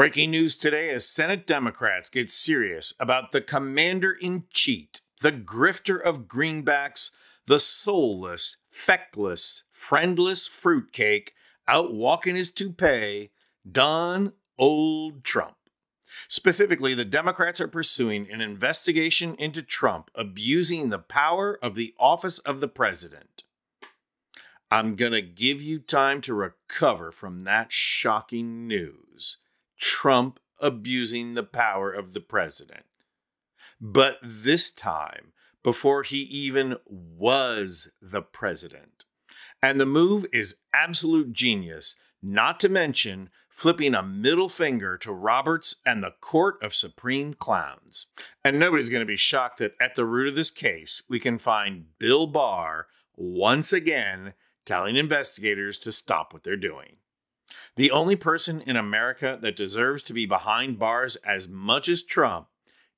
Breaking news today as Senate Democrats get serious about the commander in chief, the grifter of greenbacks, the soulless, feckless, friendless fruitcake out walking his toupee, Don Old Trump. Specifically, the Democrats are pursuing an investigation into Trump abusing the power of the office of the president. I'm going to give you time to recover from that shocking news. Trump abusing the power of the president. But this time, before he even was the president. And the move is absolute genius, not to mention flipping a middle finger to Roberts and the Court of Supreme Clowns. And nobody's going to be shocked that at the root of this case, we can find Bill Barr once again telling investigators to stop what they're doing. The only person in America that deserves to be behind bars as much as Trump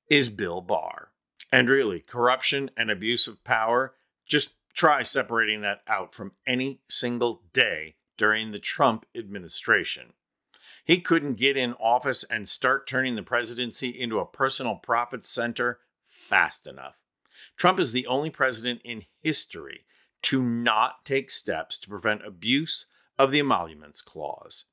is Bill Barr. And really, corruption and abuse of power, just try separating that out from any single day during the Trump administration. He couldn't get in office and start turning the presidency into a personal profit center fast enough. Trump is the only president in history to not take steps to prevent abuse of the Emoluments Clause.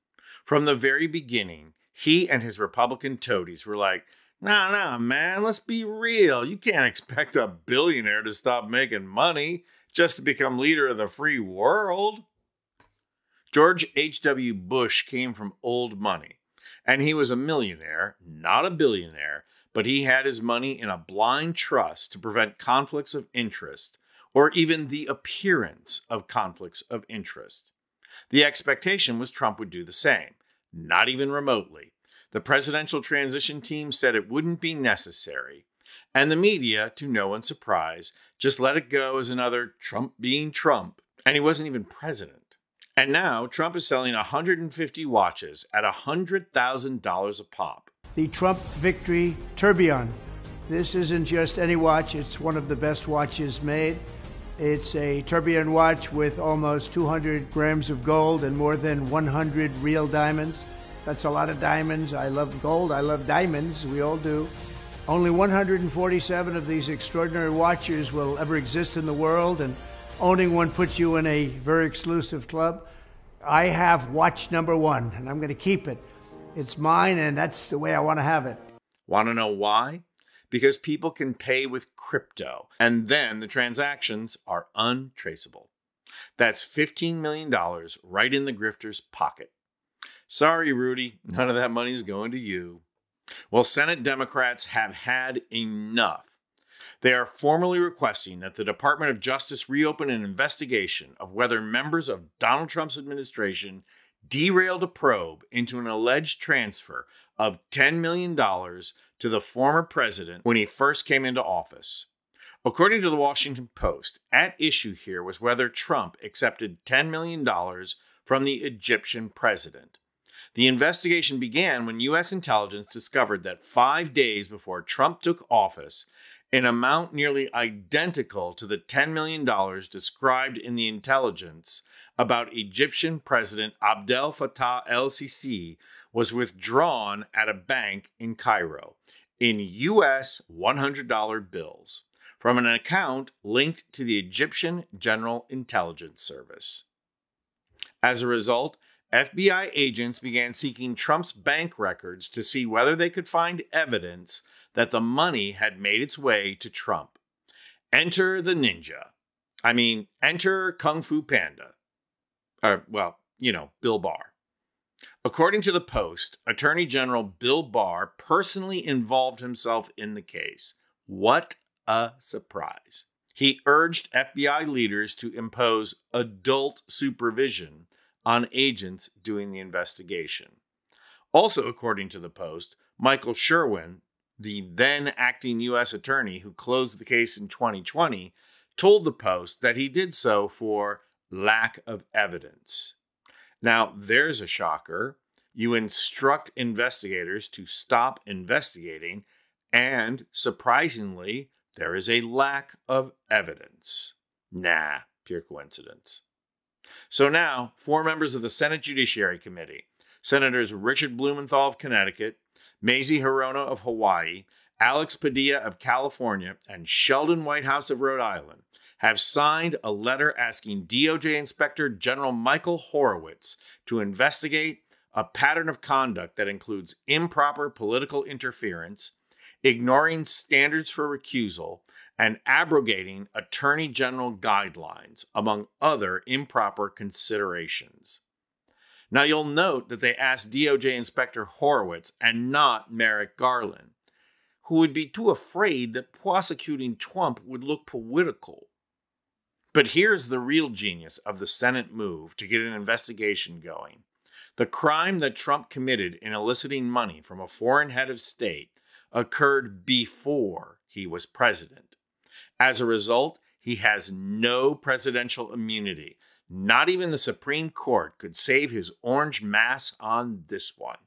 From the very beginning, he and his Republican toadies were like, nah, nah, man, let's be real. You can't expect a billionaire to stop making money just to become leader of the free world. George H.W. Bush came from old money, and he was a millionaire, not a billionaire, but he had his money in a blind trust to prevent conflicts of interest or even the appearance of conflicts of interest. The expectation was Trump would do the same, not even remotely. The presidential transition team said it wouldn't be necessary, and the media, to no one's surprise, just let it go as another Trump being Trump, and he wasn't even president. And now Trump is selling 150 watches at $100,000 a pop. The Trump Victory Tourbillon. This isn't just any watch, it's one of the best watches made. It's a tourbillon watch with almost 200 grams of gold and more than 100 real diamonds. That's a lot of diamonds. I love gold. I love diamonds. We all do. Only 147 of these extraordinary watches will ever exist in the world, and owning one puts you in a very exclusive club. I have watch number one, and I'm going to keep it. It's mine, and that's the way I want to have it. Want to know why? Because people can pay with crypto, and then the transactions are untraceable. That's $15 million right in the grifter's pocket. Sorry, Rudy, none of that money's going to you. Well, Senate Democrats have had enough. They are formally requesting that the Department of Justice reopen an investigation of whether members of Donald Trump's administration derailed a probe into an alleged transfer of $10 million to the former president when he first came into office. According to the Washington Post, at issue here was whether Trump accepted $10 million from the Egyptian president. The investigation began when U.S. intelligence discovered that five days before Trump took office, an amount nearly identical to the $10 million described in the intelligence about Egyptian President Abdel Fattah el Sisi was withdrawn at a bank in Cairo in US $100 bills from an account linked to the Egyptian General Intelligence Service. As a result, FBI agents began seeking Trump's bank records to see whether they could find evidence that the money had made its way to Trump. Enter the ninja. I mean, enter Kung Fu Panda. Or, well, you know, Bill Barr. According to the Post, Attorney General Bill Barr personally involved himself in the case. What a surprise. He urged FBI leaders to impose adult supervision on agents doing the investigation. Also, according to the Post, Michael Sherwin, the then acting U.S. attorney who closed the case in 2020, told the Post that he did so for lack of evidence. Now, there's a shocker. You instruct investigators to stop investigating, and surprisingly, there is a lack of evidence. Nah, pure coincidence. So now, four members of the Senate Judiciary Committee Senators Richard Blumenthal of Connecticut, Mazie Hirono of Hawaii, Alex Padilla of California, and Sheldon Whitehouse of Rhode Island have signed a letter asking DOJ Inspector General Michael Horowitz to investigate a pattern of conduct that includes improper political interference, ignoring standards for recusal, and abrogating Attorney General guidelines, among other improper considerations. Now, you'll note that they asked DOJ Inspector Horowitz and not Merrick Garland, who would be too afraid that prosecuting Trump would look political. But here's the real genius of the Senate move to get an investigation going. The crime that Trump committed in eliciting money from a foreign head of state occurred before he was president. As a result, he has no presidential immunity. Not even the Supreme Court could save his orange mass on this one.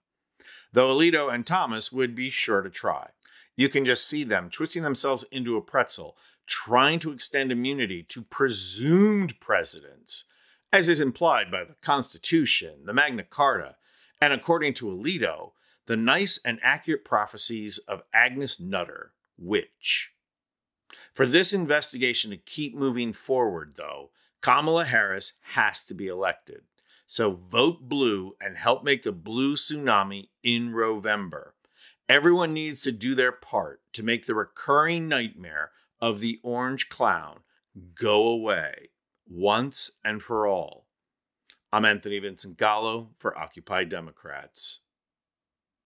Though Alito and Thomas would be sure to try. You can just see them twisting themselves into a pretzel, trying to extend immunity to presumed presidents, as is implied by the Constitution, the Magna Carta, and according to Alito, the nice and accurate prophecies of Agnes Nutter, witch. For this investigation to keep moving forward, though, Kamala Harris has to be elected. So vote blue and help make the blue tsunami in November. Everyone needs to do their part to make the recurring nightmare of the orange clown go away once and for all. I'm Anthony Vincent Gallo for Occupy Democrats.